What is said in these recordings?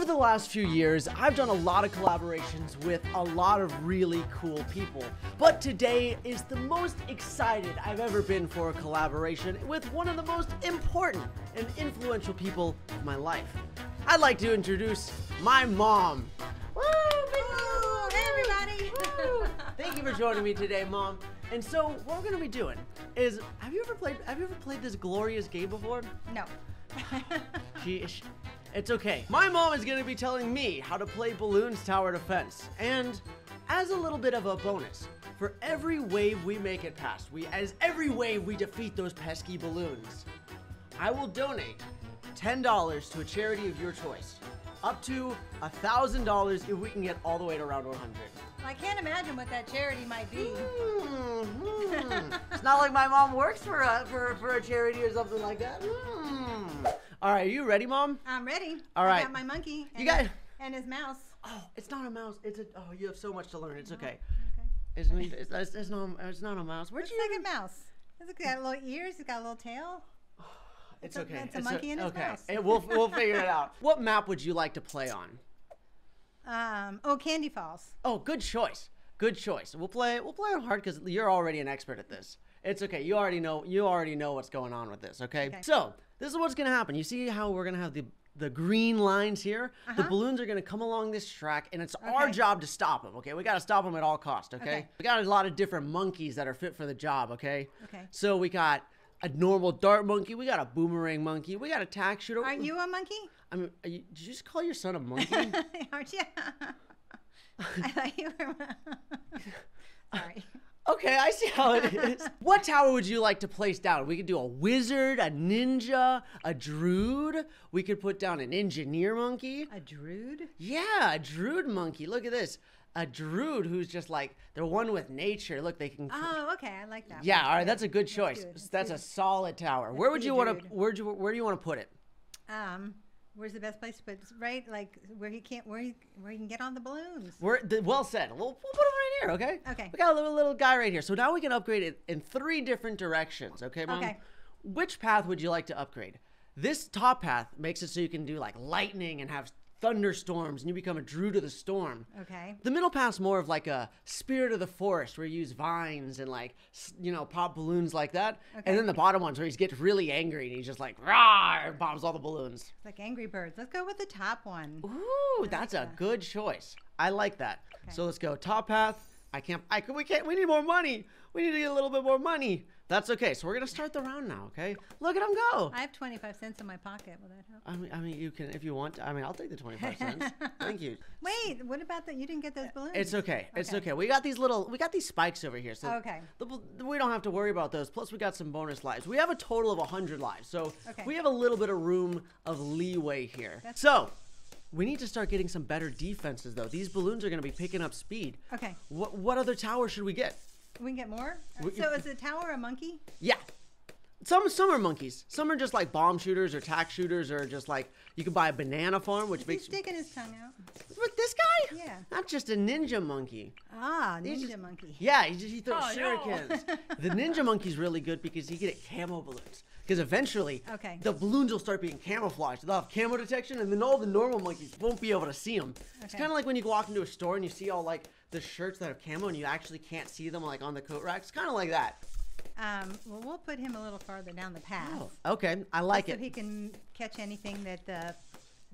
Over the last few years, I've done a lot of collaborations with a lot of really cool people. But today is the most excited I've ever been for a collaboration with one of the most important and influential people of my life. I'd like to introduce my mom. Woo, Woo, hey, everybody. Woo. Thank you for joining me today, mom. And so, what we're gonna be doing is, have you ever played? Have you ever played this glorious game before? No. She, she, it's okay. My mom is gonna be telling me how to play Bloons Tower Defense, and as a little bit of a bonus, for every wave we make it past, we as every wave we defeat those pesky balloons, I will donate ten dollars to a charity of your choice, up to a thousand dollars if we can get all the way to round 100. I can't imagine what that charity might be. Hmm. it's not like my mom works for a for, for a charity or something like that. Hmm. All right, are you ready, mom? I'm ready. All I got my monkey. And got- his, and his mouse. Oh, it's not a mouse. It's a. Oh, you have so much to learn. It's okay. Okay. It's, not- it's, it's, it's not. It's not a mouse. Where'd What's you? the second mouse? It's got little ears? It's got a little tail. It's, It's a- okay. it's a monkey and his okay. mouse. And we'll we'll figure it out. What map would you like to play on? Um, oh, Candy Falls. Oh, good choice. Good choice. We'll play. We'll play on hard because you're already an expert at this. It's okay. You already know. You already know what's going on with this. Okay. Okay. So this is what's gonna happen. You see how we're gonna have the the green lines here. The Uh-huh. balloons are gonna come along this track, and it's our job to stop them. Okay. We gotta stop them at all cost. Okay? Okay. We got a lot of different monkeys that are fit for the job. Okay. Okay. So we got a normal dart monkey. We got a boomerang monkey. We got a tack shooter. Aren't you a monkey? I mean, are you, did you just call your son a monkey? Aren't you? I thought you were. Sorry. Okay, I see how it is. what tower would you like to place down? We could do a wizard, a ninja, a druid. We could put down an engineer monkey. A druid? Yeah, a druid monkey. Look at this. A druid who's just like they're one with nature. Look, they can. Oh, okay. I like that. yeah, one. all right, that's a good choice. good, That's, that's a solid tower. where would you want to? Where do you? Where do you want to put it? Um, where's the best place to put? Right, like where he can't, where he, where he can get on the balloons. We're the, well said. We'll, we'll put him right here, okay? Okay. We got a little little guy right here. So now we can upgrade it in three different directions, okay, mom? Okay. Which path would you like to upgrade? This top path makes it so you can do like lightning and have thunderstorms, and you become a druid of the storm. Okay. The middle path's more of like a spirit of the forest where you use vines and like you know pop balloons like that. Okay. And then the bottom one's where he gets really angry and he's just like rah and bombs all the balloons. It's like Angry Birds. Let's go with the top one. Ooh, that's a that. good choice. I like that. Okay. So let's go top path. I can't. I we can't. We need more money. We need to get a little bit more money. That's okay. So we're gonna start the round now. Okay. Look at him go. I have 25 cents in my pocket. Will that help? I mean, I mean, you can if you want. I mean, I'll take the twenty-five cents. Thank you. Wait, what about that? You didn't get those uh, balloons. It's okay. It's Okay. okay. We got these little. We got these spikes over here. So Okay. the we don't have to worry about those. Plus, we got some bonus lives. We have a total of hundred lives. So Okay. we have a little bit of room of leeway here. That's- so. We need to start getting some better defenses, though. These balloons are going to be picking up speed. Okay. What what other tower should we get? We can get more? We- so is the tower a monkey? Yeah. Some some are monkeys. Some are just like bomb shooters or tack shooters or just like you can buy a banana farm, which He's makes He's sticking his tongue out. Look, this guy? Yeah. Not just a ninja monkey. Ah, ninja just- monkey. Yeah, he, just, he throws Oh, no. shurikens. the ninja monkey's really good because he can get camo balloons. Because eventually, Okay. the balloons will start being camouflaged. They'll have camo detection, and then all the normal monkeys won't be able to see them. It's kind of like when you go walk into a store and you see all like the shirts that have camo, and you actually can't see them like on the coat rack. It's kind of like that. Um, well, we'll put him a little farther down the path. Oh, okay, I like so it. So he can catch anything that the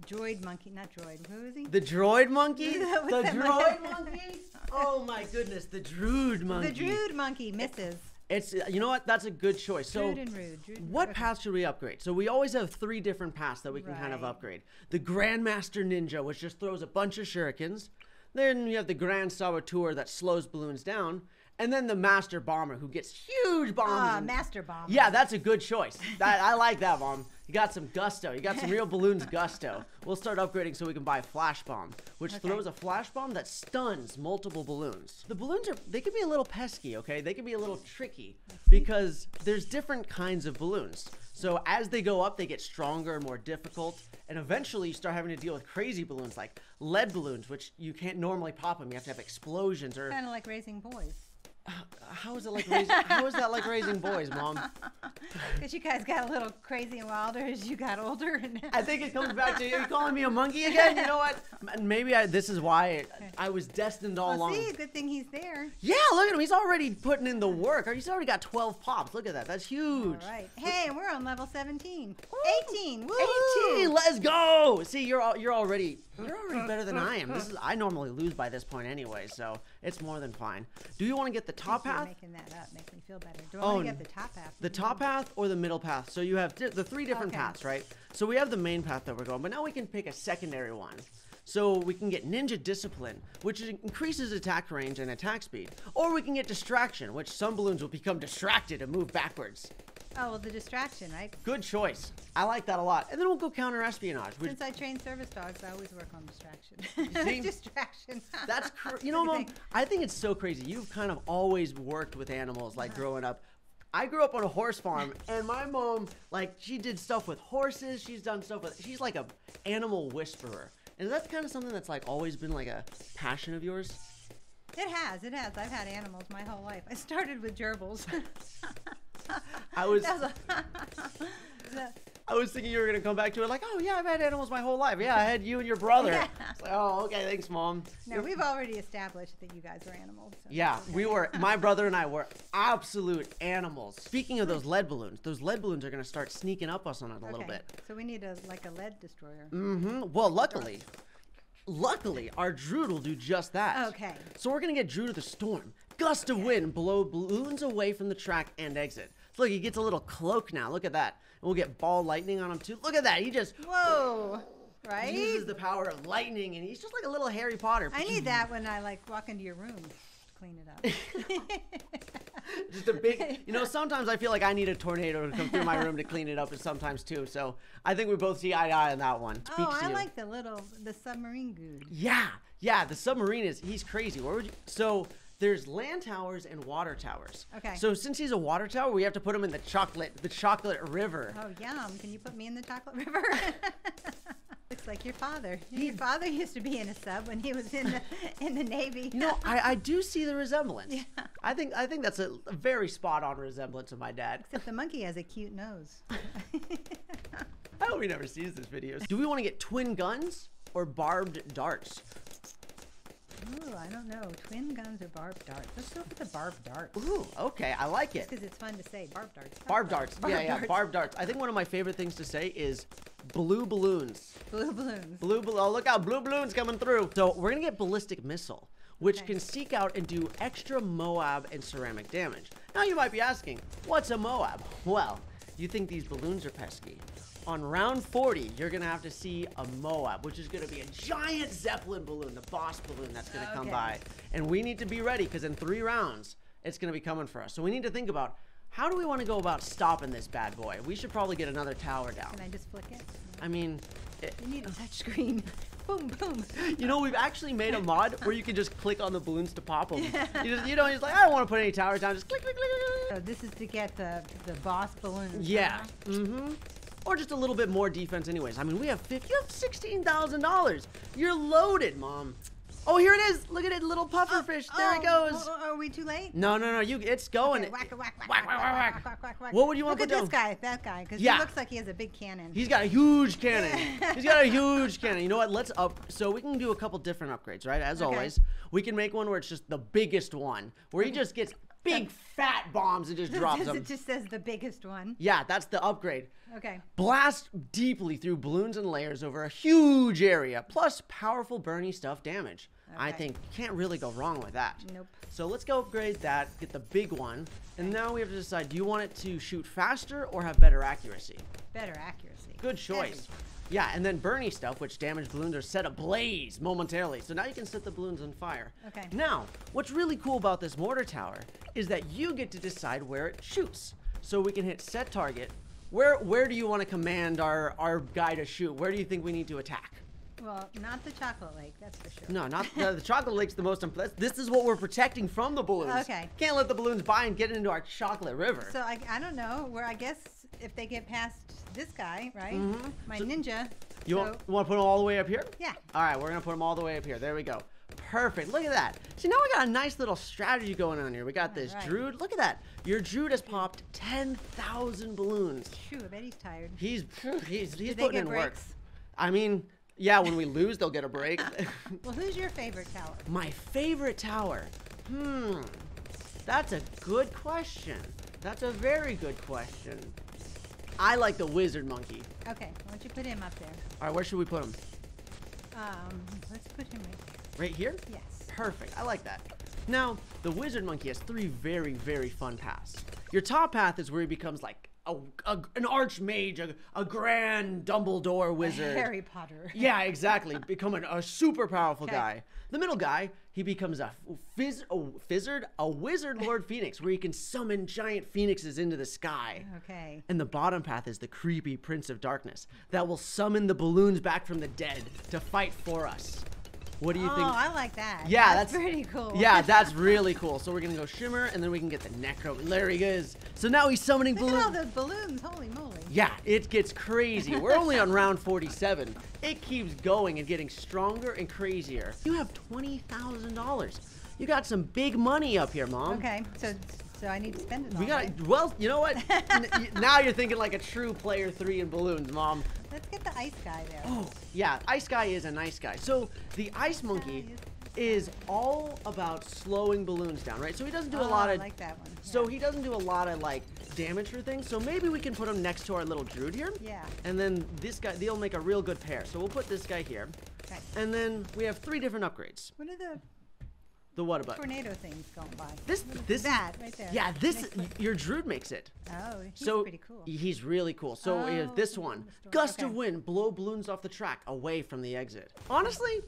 droid monkey, not droid, who is he? The droid monkey? The droid monkey? Oh my goodness, the druid monkey. The Druid monkey misses. It's you know what? That's a good choice. So Rude. Druid and what Rude. path should we upgrade? So we always have three different paths that we can kind of upgrade. The Grandmaster Ninja, which just throws a bunch of shurikens. Then you have the Grand Saboteur that slows balloons down. And then the Master Bomber who gets huge bombs. Ah, and- Master Bomber. yeah, that's a good choice. That, I like that, Mom. You got some gusto. You got some real balloons gusto. We'll start upgrading so we can buy a Flash Bomb, which Okay. throws a flash bomb that stuns multiple balloons. The balloons are they can be a little pesky, okay? They can be a little tricky because there's different kinds of balloons. So as they go up, they get stronger and more difficult, and eventually you start having to deal with crazy balloons like lead balloons, which you can't normally pop them. You have to have explosions or Kind of like raising boys. How is it like raising? how is that like raising boys, mom? Because you guys got a little crazy and wilder as you got older. And I think it comes back to you calling me a monkey again. You know what? Maybe I, this is why I was destined all well, along. see, good thing he's there. Yeah, look at him. He's already putting in the work. He's already got 12 pops. Look at that. That's huge. All right. Hey, we're on level 17. 18. Woo! 18. Let's go. See, you're al- you're already you're already better than I am. This is I normally lose by this point anyway, so it's more than fine. Do you want to get the top path, making that up makes me feel better. Do I Oh, want to get the top half? the top path, or the middle path? So you have the three different Okay. paths, right? So we have the main path that we're going, but now we can pick a secondary one. So we can get Ninja Discipline, which increases attack range and attack speed, or we can get Distraction, which some balloons will become distracted and move backwards. Oh, well, the distraction, right? Good choice. I like that a lot. And then we'll go counter espionage, which Since I train service dogs, I always work on distraction. see? distraction. That's you know, mom. I think it's so crazy. You've kind of always worked with animals, like uh-huh. growing up. I grew up on a horse farm, and my mom, like, she did stuff with horses. She's done stuff with. She's like a animal whisperer, and that's kind of something that's like always been like a passion of yours. It has, it has. I've had animals my whole life. I started with gerbils. I was, I was thinking you were gonna come back to it, like, oh yeah, I've had animals my whole life. Yeah, I had you and your brother. Yeah. Like, oh, okay, thanks, mom. no, we've already established that you guys are animals. so Yeah, that's we were. My brother and I were absolute animals. Speaking of those lead balloons, those lead balloons are gonna start sneaking up us on it a little Okay, bit. So we need a like a lead destroyer. Mm hmm Well, luckily, luckily, our Druid will do just that. Okay. So we're gonna get Druid of the Storm. Gust of wind, blow balloons away from the track and exit. Look, he gets a little cloak now. Look at that. And we'll get ball lightning on him too. Look at that. He just Whoa! Right? He uses the power of lightning, and he's just like a little Harry Potter. I need that when I like walk into your room to clean it up. just a big you know sometimes i feel like i need a tornado to come through my room to clean it up and sometimes too so i think we both see eye to eye on that one oh, Speaks to I like the little the submarine good. yeah yeah the submarine is he's crazy where would you so there's land towers and water towers Okay. so since he's a water tower we have to put him in the chocolate the chocolate river Oh yum! Can you put me in the chocolate river? Looks like your father. Your father used to be in a sub when he was in the in the navy. no, I, I do see the resemblance Yeah. i think i think that's a, a very spot on resemblance of my dad Except the monkey has a cute nose. i hope he never sees this video do we want to get twin guns or barbed darts I don't know. Twin guns or barbed darts? Let's go for the barbed darts. Ooh, okay i like it Because it's fun to say barbed darts. Barb darts. yeah, yeah, darts. barb darts. I think one of my favorite things to say is blue balloons. Blue balloons. Blue balloon. Oh, look out, blue balloons coming through. So we're gonna get ballistic missile, which Okay. can seek out and do extra Moab and ceramic damage. Now you might be asking, what's a Moab? Well, you think these balloons are pesky. On round 40, you're gonna have to see a Moab, which is gonna be a giant Zeppelin balloon, the boss balloon that's gonna come by. And we need to be ready, because in three rounds, it's gonna be coming for us. So we need to think about how do we want to go about stopping this bad boy? We should probably get another tower down. Can I just flick it? I mean, it, You need a touch screen. boom, boom. you know, we've actually made a mod where you can just click on the balloons to pop them. You, just, you know, he's like, I don't want to put any towers down. Just click, click, click, click, click. So this is to get the the boss balloon. Yeah. Mm-hmm. Or just a little bit more defense, anyways. I mean, we have 50, you have sixteen thousand dollars. You're loaded, mom. Oh, here it is. Look at it, little puffer oh, fish. There it Oh, goes. Oh, oh, Are we too late? No, no, no. You, it's going. Okay, whack, whack, whack, Whack, whack, whack, whack. whack, whack, whack. What would you wanna Look put at this guy, that guy, because Yeah. he looks like he has a big cannon. He's got a huge cannon. He's got a huge cannon. You know what? Let's up. So we can do a couple different upgrades, right? As Okay. always, we can make one where it's just the biggest one, where he just gets big fat bombs and just drops them. it just says the biggest one. Yeah, that's the upgrade. Okay. Blast deeply through balloons and layers over a huge area, plus powerful Burny Stuff damage. I Okay. think can't really go wrong with that. Nope. So let's go upgrade that, get the big one, and now we have to decide: do you want it to shoot faster or have better accuracy? Better accuracy. Good choice. Yeah, and then Burny Stuff, which damaged balloons are set ablaze momentarily. So now you can set the balloons on fire. Okay. Now, what's really cool about this mortar tower is that you get to decide where it shoots. So we can hit set target. Where where do you want to command our our guy to shoot? Where do you think we need to attack? Well, not the chocolate lake, that's for sure. No, not the, the chocolate lake's the most important. This is what we're protecting from the balloons. Okay. Can't let the balloons by and get into our chocolate river. So I, I don't know where I guess if they get past this guy, right? Mm-hmm. So- ninja. you so, want, want to put them all the way up here? Yeah. All right, we're gonna put them all the way up here. There we go. Perfect. Look at that. See, now we got a nice little strategy going on here. We got this Alright. Druid. Look at that. Your Druid has popped 10,000 balloons. Phew, I bet he's tired. He's he's he's putting in work. I mean, yeah, when we lose, they'll get a break. Well, who's your favorite tower? My favorite tower. Hmm. That's a good question. That's a very good question. I like the wizard monkey. Okay, why don't you put him up there? All right, where should we put him? Um, let's put him right here. Right here? Yes. Perfect. I like that. Now, the wizard monkey has three very, very fun paths. Your top path is where he becomes like a, a- an archmage, a, a grand Dumbledore wizard. Harry Potter. Yeah, exactly. Become an, a super powerful guy. The middle guy, he becomes a fizz, a fizzard, a wizard Lord Phoenix, where he can summon giant phoenixes into the sky. Okay. And the bottom path is the creepy Prince of Darkness that will summon the balloons back from the dead to fight for us. What do you oh, think? Oh, I like that. Yeah, that's, that's- pretty cool. Yeah, that's really cool. So we're gonna go shimmer, and then we can get the necro. There he is. So now he's summoning Look at all balloons. the balloons. Holy moly. Yeah, it gets crazy. We're only on round 47. It keeps going and getting stronger and crazier. You have $20,000. You got some big money up here, Mom. Okay, so so I need to spend it. We got, right? well, you know what? Now you're thinking like a true player three in balloons, Mom. Let's get the ice guy there. Oh, yeah, Ice Guy is a nice guy. So the Ice Monkey is all about slowing balloons down, right? So he doesn't do a Oh, lot I of. like that one. So he doesn't do a lot of like damage for things. So maybe we can put him next to our little Druid here. Yeah. And then this guy, they'll make a real good pair. So we'll put this guy here. Okay. And then we have three different upgrades. What are the The what about? tornado things going by? This, this, that right there. yeah, this, me- your Druid makes it. Oh, he's so pretty cool. He's really cool. So have Oh, this one, gust of wind, blow balloons off the track away from the exit. Honestly,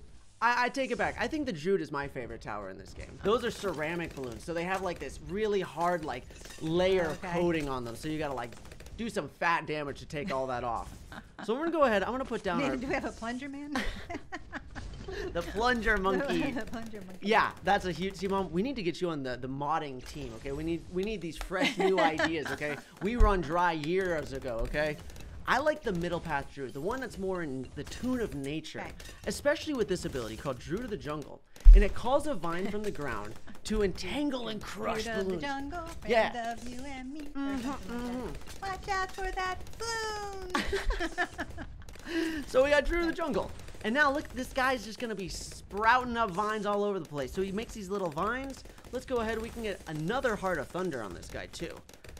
I, I take it back. I think the Druid is my favorite tower in this game. Those are ceramic balloons, so they have like this really hard like layer of Okay. coating on them. So you gotta like do some fat damage to take all that off. So we're gonna go ahead. I'm gonna put down our, Do we have a plunger man? the plunger monkey. the plunger monkey. Yeah, that's a huge. See, mom, we need to get you on the the modding team. Okay, we need we need these fresh new ideas. Okay, we run dry years ago. Okay. I like the middle path Druid, the one that's more in the tune of nature, Okay. especially with this ability called Druid of the Jungle, and it calls a vine from the ground to entangle and crush Fruit of the jungle, friend Yeah. of you and me. Mhm, something like that. Watch out for that balloon. So we got Druid of the Jungle. And now look, this guy's just gonna be sprouting up vines all over the place. So he makes these little vines. Let's go ahead, we can get another Heart of Thunder on this guy too.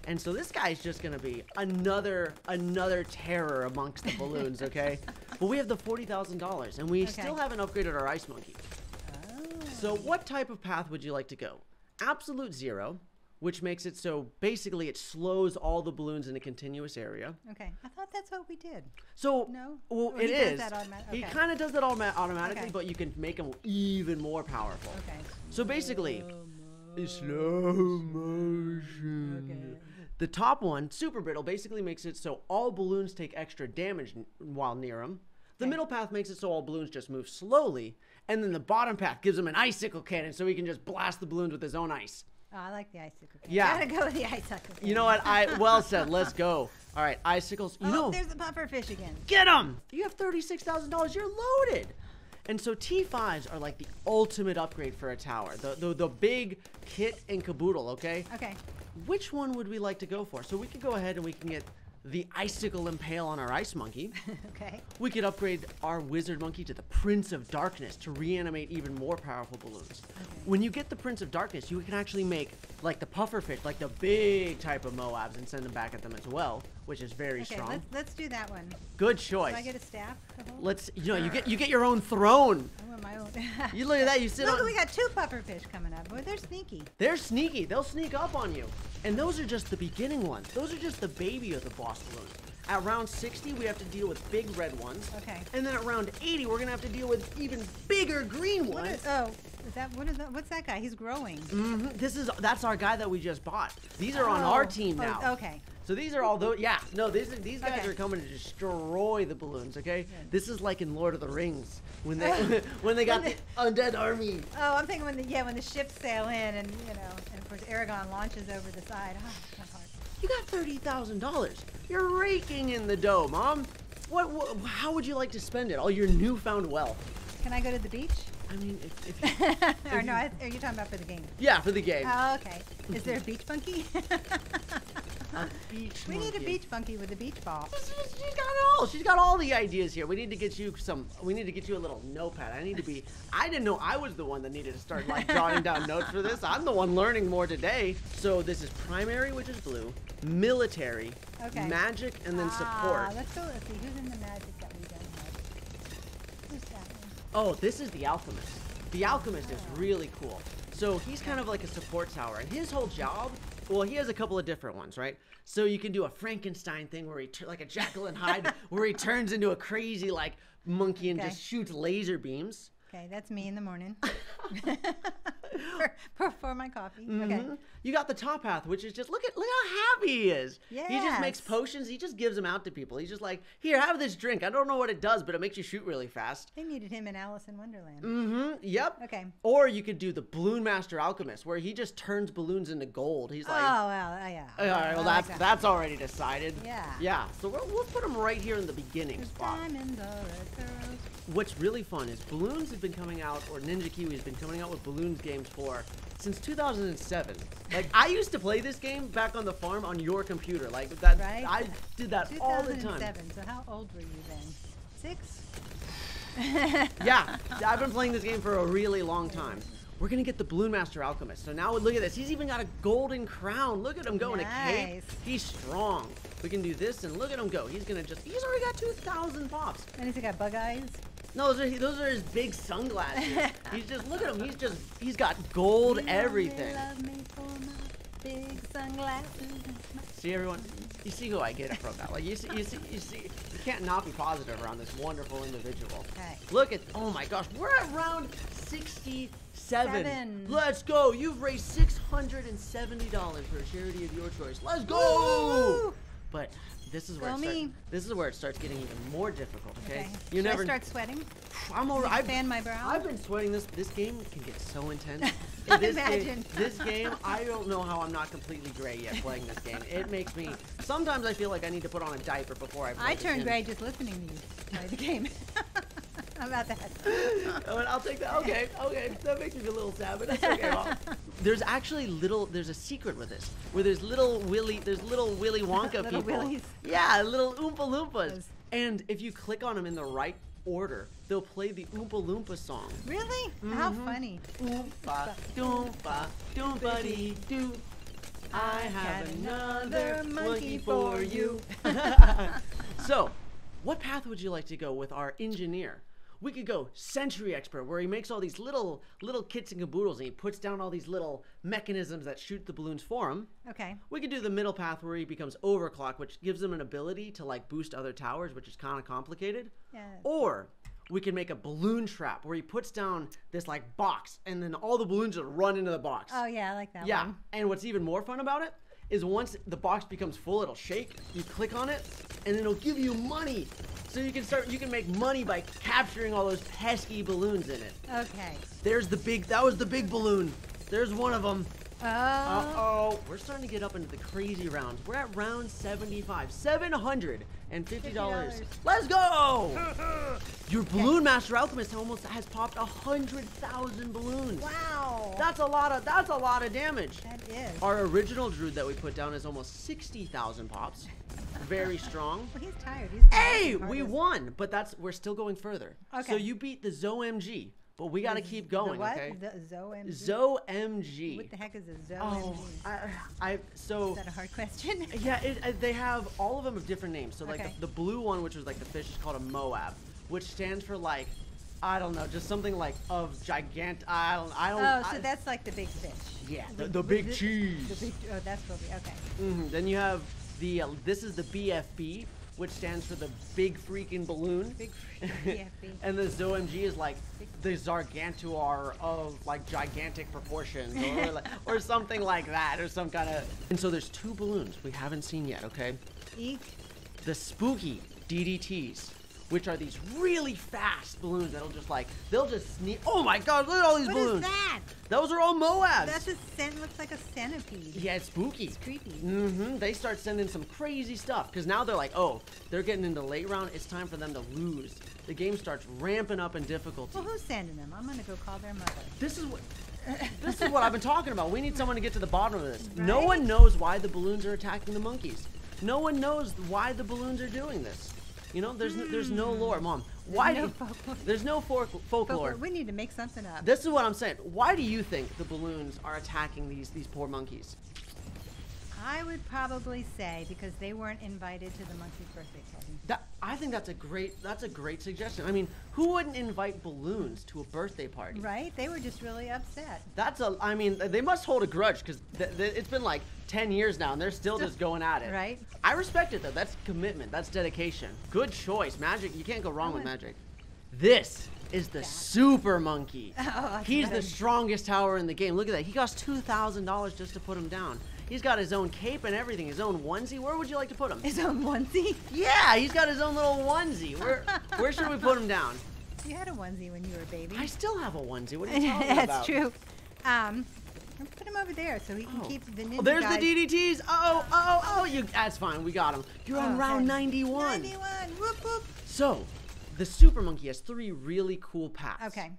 And so this guy's just gonna be another another terror amongst the balloons, okay? but we have the forty thousand dollars and we Okay. still haven't upgraded our ice monkey. oh. So what type of path would you like to go? Absolute zero, which makes it so basically it slows all the balloons in a continuous area. Okay, I thought that's what we did. So No? well, Oh, it he does is. that automat- He kind of does that automa- automatically, Okay. but you can make him even more powerful. Okay. So basically, slow motion. Okay. The top one, super brittle, basically makes it so all balloons take extra damage n- while near him. The Okay. middle path makes it so all balloons just move slowly, and then the bottom path gives him an icicle cannon, so he can just blast the balloons with his own ice. Oh, I like the icicle. cannon. Yeah. Gotta go with the icicle. You know what? I well said. Let's go. All right, icicles. You Oh, know, there's the puffer fish again. Get them! You have $36,000. You're loaded. And so T5s are like the ultimate upgrade for a tower. The, the, the big kit and caboodle, okay? Okay. Which one would we like to go for? So we could go ahead and we can get the icicle impale on our ice monkey. okay. We could upgrade our wizard monkey to the Prince of Darkness to reanimate even more powerful balloons. When you get the Prince of Darkness, you can actually make like the puffer fish, like the big type of Moabs, and send them back at them as well, which is very Okay, strong. let's let's do that one. Good choice. Do I get a staff? Let's, you know, you get you get your own throne. I want my own. You look at that. You sit Look, on. we got two puffer fish coming up. Boy, they're sneaky. They're sneaky. They'll sneak up on you. And those are just the beginning ones. Those are just the baby of the boss balloons. At round 60, we have to deal with big red ones. Okay. And then at round 80, we're gonna have to deal with even bigger green ones. is, oh, is that what is that? What's that guy? He's growing. Mhm. This is that's our guy that we just bought. These are on our Oh, team oh, now. okay. So these are all those. Yeah, no, these are, these guys Okay. are coming to destroy the balloons. Okay, this is like in Lord of the Rings when they oh. when they got When the undead army. Oh, I'm thinking when the yeah when the ships sail in and you know and of course Aragorn launches over the side. Oh. You got thirty thousand dollars. You're raking in the dough, mom. What, what? How would you like to spend it? All your newfound wealth. Can I go to the beach? I mean, if, if you, or no, I, are you talking about for the game? yeah, for the game. Oh, okay. Is there a beach monkey? a beach we need a beach monkey with a beach ball. She's she's got it all. She's got all the ideas here. We need to get you some. We need to get you a little notepad. I need to be. I didn't know I was the one that needed to start like jotting down notes for this. I'm the one learning more today. So this is primary, which is blue, military, Okay. magic, and then support. Ah, let's go. Let's see who's in the magic that we don't have. Who's that one? Oh, this is the alchemist. The alchemist is really cool. So he's kind of like a support tower, and his whole job. Well, he has a couple of different ones, right? So you can do a Frankenstein thing where he, tur- like a Jekyll and Hyde, where he turns into a crazy like monkey and Okay. just shoots laser beams. Okay, that's me in the morning. for, my coffee. Okay. Mhm. You got the top path, which is just look at look how happy he is. Yeah. He just makes potions. He just gives them out to people. He's just like, here, have this drink. I don't know what it does, but it makes you shoot really fast. They needed him in Alice in Wonderland. Mm-hmm. Yep. Okay. Or you could do the Bloon Master Alchemist, where he just turns balloons into gold. He's oh, like, well, uh, yeah. all right, well like that's that. that's already decided. Yeah. Yeah. So we'll, we'll put him right here in the beginning There's spot. diamonds. What's really fun is balloons have been coming out, or Ninja Kiwi has been coming out with Bloons games for since 2007. Like I used to play this game back on the farm on your computer. Like that, Right. I did that all the time. 2007. So how old were you then? Six? Yeah, I've been playing this game for a really long time. We're gonna get the Bloon Master Alchemist. So now look at this. He's even got a golden crown. Look at him go in a cape. He's strong. We can do this and look at him go. He's gonna just. He's already got 2,000 pops. And he's got bug eyes. No, those are those are his big sunglasses. he's just look at him. He's just he's got gold You everything. love me for my big sunglasses. See everyone. You see who I get it from now. Like you see, you see, you see. You can't not be positive around this wonderful individual. Okay. Look at. Oh my gosh, we're at round 67. Seven. Let's go. You've raised six hundred and seventy dollars for a charity of your choice. Let's go. Woo! But this is where Go it start- this is where it starts getting even more difficult. Okay. Okay. You Should never. I start sweating? I'm already. I've, fan my brow? I've been sweating this. This game can get so intense. I this imagine. Game, this game, I don't know how I'm not completely gray yet playing this game. It makes me. Sometimes I feel like I need to put on a diaper before I. Play I game. gray just listening to you play the game. How about that? Oh, and I'll take that. Okay, okay. That makes me feel a little sad, but that's okay. Well, there's actually little. There's a secret with this, where there's little Willy. There's little Willy Wonka Little people. Willies. Yeah, little Oompa Loompas. And if you click on them in the right order, they'll play the Oompa Loompa song. Really? How Mhm. funny. Oompa, doompa, doompity doo. I have another monkey for you. so, what path would you like to go with our engineer? We could go Sentry Expert, where he makes all these little little kits and caboodles, and he puts down all these little mechanisms that shoot the balloons for him. Okay. We could do the middle path where he becomes Overclock, which gives him an ability to like boost other towers, which is kind of complicated. Yeah. Or we can make a balloon trap where he puts down this like box, and then all the balloons just run into the box. Oh yeah, I like that Yeah, one. and what's even more fun about it is once the box becomes full, it'll shake. You click on it, and it'll give you money. So you can start. You can make money by capturing all those pesky balloons in it. Okay. There's the big. That was the big balloon. There's one of them. Oh. Uh oh. We're starting to get up into the crazy rounds. We're at round 75. $750. $50. Let's go! Your Bloon Master Alchemist almost has popped a 100,000 balloons. wow. That's a lot of that's a lot of damage. that is. Our original druid that we put down is almost 60,000 pops. Very strong. well, he's tired. He's Hey, we won, but that's we're still going further. Okay. So you beat the ZoMG, but we got to keep going, the what? okay? The ZoMG. ZoMG. What the heck is a ZoMG? Oh, I, I so is that a hard question? yeah, it, uh, they have all of them have different names. So like Okay. the, the blue one, which was like the fish, is called a Moab, which stands for like I don't know, just something like of gigant. I don't. I don't. oh, so I- that's like the big fish. yeah, the, the big the- cheese. The big. Oh, that's what we. Okay. Mhm, Then you have the uh, this is the BFB, which stands for the big freaking balloon. Big freaking BFB. and the ZoMG is like the Zargantuar of like gigantic proportions, or, like, or something like that, or some kind of. And so there's two balloons we haven't seen yet. Okay, Eek. the spooky DDTs, which are these really fast balloons that'll just like they'll just sneak. Oh my God! Look at all these What is balloons. that? Those are all Moabs. That's a cent. Looks like a centipede. yeah, it's spooky. It's creepy. Mm-hmm. They start sending some crazy stuff because now they're like, oh, they're getting into the late round. It's time for them to lose. The game starts ramping up in difficulty. Well, who's sending them? I'm gonna go call their mother. This is what. this is what I've been talking about. We need someone to get to the bottom of this. No one knows why the balloons are attacking the monkeys. No one knows why the balloons are doing this. You know, there's no, there's no lore, hmm. mom. Why no do folklore. there's no folk, folklore? We need to make something up. This is what I'm saying. Why do you think the balloons are attacking these these poor monkeys? I would probably say because they weren't invited to the monkey's birthday party. That I think that's a great that's a great suggestion. I mean, who wouldn't invite balloons to a birthday party? Right? They were just really upset. That's a. I mean, they must hold a grudge th- it's been like ten years now, and they're still just going at it. Right. I respect it though. That's commitment. That's dedication. Good choice. Magic. You can't go wrong with oh, magic. This is the super monkey. Oh, He's the strongest tower in the game. Look at that. He cost two thousand dollars just to put him down. He's got his own cape and everything. His own onesie. Where would you like to put him? His own onesie. Yeah, he's got his own little onesie. Where where should we put him down? You had a onesie when you were a baby. I still have a onesie. What are you talking That's about? true. Um, put him over there so he can Oh. keep the ninja Oh, there's guys- the DDTs. Oh, oh, oh, you. That's fine. We got him. You're on Oh, round okay. 91. 91. Whoop whoop. So, the super monkey has three really cool paths. Okay.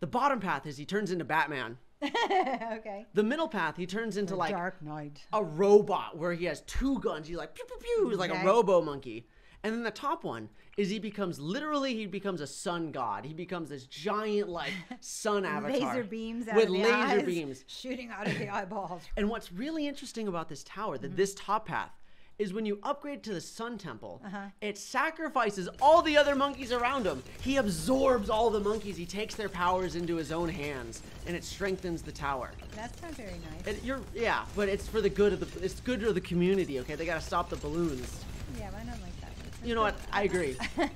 The bottom path is he turns into Batman. okay. The middle path he turns into like Dark Knight. a robot where he has two guns. He's like pew pew pew. He's like Okay. a robo monkey. And then the top one is he becomes literally he becomes a sun god. He becomes this giant like sun avatar Laser beams out with of the laser eyes, beams. shooting out of the eyeballs. And what's really interesting about this tower, Mm-hmm. that this top path, is when you upgrade to the Sun Temple, Uh-huh. it sacrifices all the other monkeys around him. He absorbs all the monkeys. He takes their powers into his own hands, and it strengthens the tower. That's not very nice. And you're yeah, but it's for the good of the it's good for the community. Okay, they gotta stop the balloons. yeah, I don't like that. Let's You know go- what? I agree.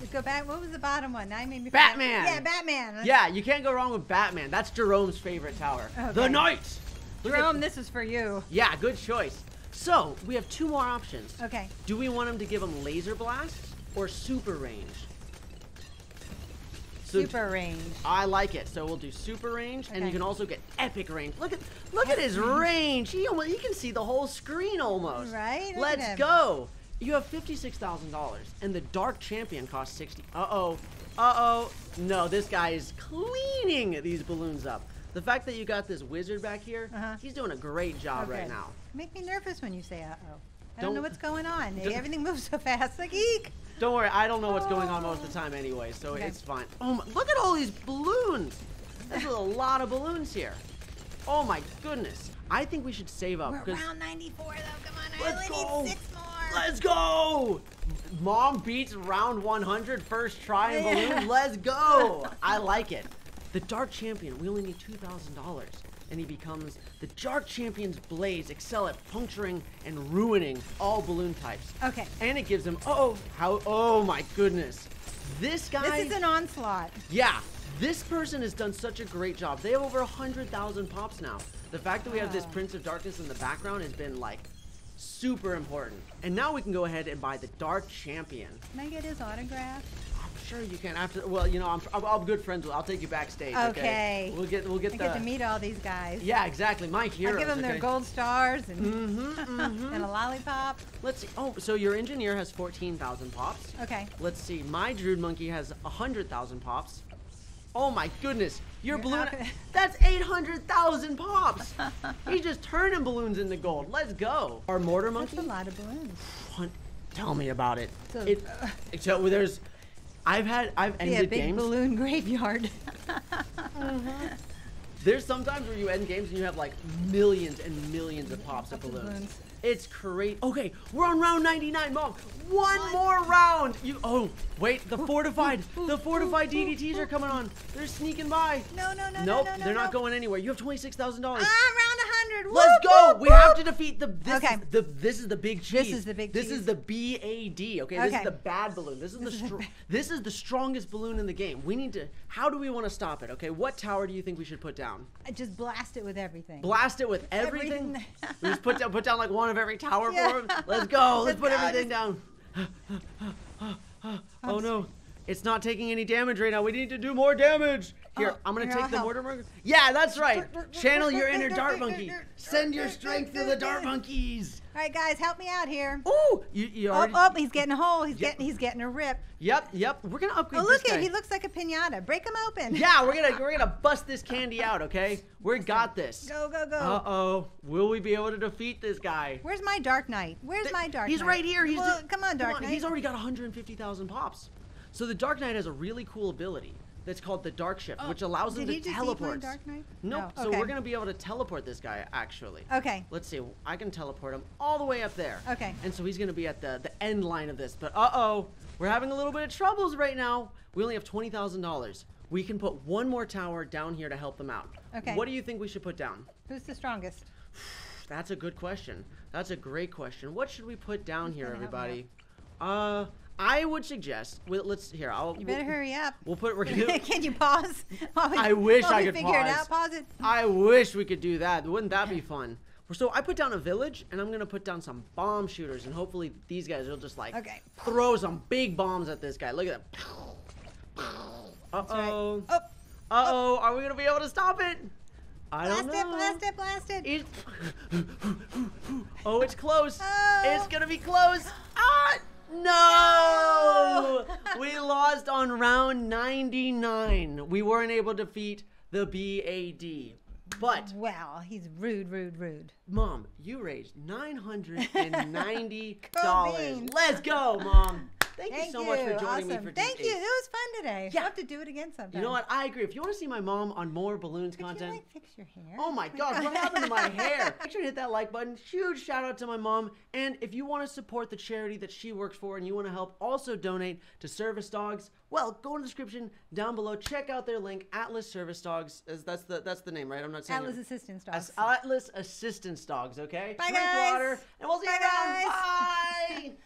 Let's go back. What was the bottom one? Now made me forget. Batman. Yeah, Batman. Let's- yeah, you can't go wrong with Batman. That's Jerome's favorite tower. The Knight. Look at- Jerome, this is for you. yeah, good choice. So we have two more options. Okay. Do we want him to give him laser blasts or super range? So Super range. I like it. So we'll do super range, and you can also get epic range. Look at look at his range. He almost he can see the whole screen almost. Right? Look Let's go. You have fifty six thousand dollars, and the dark champion costs sixty. Uh oh. Uh oh. No, this guy is cleaning these balloons up. The fact that you got this wizard back here, Uh-huh. he's doing a great job right now. Make me nervous when you say uh oh. I don't, know Don't- what's going on. Everything moves so fast. Like eek. Don't worry, I don't know what's going on most of the time anyway, so Okay. it's fine. Oh my, look at all these Bloons! There's a lot of balloons here. Oh my goodness. I think we should save up We're round 94 though. Come on, I Let's only go. need six more. let's go! Mom beats round 100 first try in Yeah. balloons. Let's go! I like it. The Dark Champion, we only need $2,000. And he becomes the Dark Champion's blades excel at puncturing and ruining all balloon types. Okay. And it gives him oh how oh my goodness. This guy This is an onslaught. Yeah. This person has done such a great job. They have over a hundred thousand pops now. The fact that we have this Prince of Darkness in the background has been like super important. And now we can go ahead and buy the Dark Champion. Can I get his autograph? Sure you can. After well, you know, I'm I'm, I'm good friends with. I'll take you backstage. Okay. Okay. We'll get we'll get I the. get to meet all these guys. yeah, exactly. My I heroes. give them okay? their gold stars and, Mm-hmm, mm-hmm. and a lollipop. Let's see. Oh, so your engineer has fourteen thousand pops. Okay. Let's see. My Druid Monkey has 100,000 pops. Oh my goodness. Your Your balloon. That's 800,000 pops. He's just turning balloons into gold. Let's go. Our Mortar monkey. That's a lot of balloons. Tell me about it. So- it so there's. I've had. I've ended Yeah, big games. balloon graveyard. Mm-hmm. There's sometimes where you end games and you have like millions and millions of pops of of balloons. balloons. It's crazy. Okay, we're on round 99, Mom. One more round. You. Oh, wait. The fortified. The fortified DDTs are coming on. They're sneaking by. No, no, no, Nope, no, no, they're no, not no. going anywhere. You have twenty-six thousand dollars. Ah, round 100. Let's go. whoop, We have to defeat the. This Okay. is the. This is the big cheese. This is the big This is the B A D. Okay. This is the bad balloon. This is the. This is the Str- this is the strongest balloon in the game. We need to. How do we want to stop it? Okay. What tower do you think we should put down? I just blast it with everything. Blast it with everything. Everything. we just put down put down like one of every tower Yeah. for him. Let's go. Let's, Let's put go, everything down. oh no. It's not taking any damage right now. We need to do more damage. Here, Oh, I'm gonna take the help. mortar marker. Yeah, that's right. Channel your inner dart monkey. Send your strength to the dart monkeys. All right, guys, help me out here. Ooh, you, you Oh, already. oh, he's getting a hole. He's Yep. getting he's getting a rip. Yep, yep. We're gonna upgrade Oh, this look at he looks like a pinata. Break him open. Yeah, we're gonna we're gonna bust this candy out, okay? We got this. Go go go. Uh oh. Will we be able to defeat this guy? Where's my Dark Knight? Where's Th- my Dark knight? He's Knight? right here. He's well, ju- come on, Dark Knight. He's already got 150,000 pops. So the Dark Knight has a really cool ability that's called the Dark Shift, Oh, which allows him did to he just eat my teleport. Dark Knight? Nope. No, So okay. we're gonna be able to teleport this guy actually. Okay. Let's see. I can teleport him all the way up there. Okay. And so he's gonna be at the the end line of this. But uh oh, we're having a little bit of troubles right now. We only have twenty thousand dollars. We can put one more tower down here to help them out. Okay. What do you think we should put down? Who's the strongest? That's a good question. That's a great question. What should we put down Who's here, everybody? Uh, I would suggest. Well, let's here. I'll. You better we'll, hurry up. We'll put. We're gonna. Can you pause? We- I wish I could figure it out. Pause it. I wish we could do that. Wouldn't that be fun? So I put down a village, and I'm gonna put down some bomb shooters, and hopefully these guys will just like Okay. throw some big bombs at this guy. Look at that. Uh right. oh. Uh oh. Are we gonna be able to stop it? I don't blast it, know. blast it, blast it. It- oh, it's close. Oh. It's gonna be close. No! we lost on round 99. We weren't able to defeat the BAD. But, Wow, he's rude, rude, rude. Mom, you raised $990. Let's go, Mom. Thank, Thank you so much for joining awesome. me for Thank Tuesdays. you. It was fun today. Yeah. We'll have to do it again sometime. You know what? I agree. If you want to see my mom on more Bloons Could content, you like fix your hair? Oh my god, what happened to my hair? Make sure to hit that like button. Huge shout out to my mom. And if you want to support the charity that she works for and you want to help also donate to Service Dogs, well, go in the description down below. Check out their link, Atlas Service Dogs. That's the that's the name, right? I'm not saying Atlas it. Assistance As- Dogs. Atlas Assistance Dogs, okay? Bye, Drink guys. water, and we'll see Bye, you around. guys. Bye.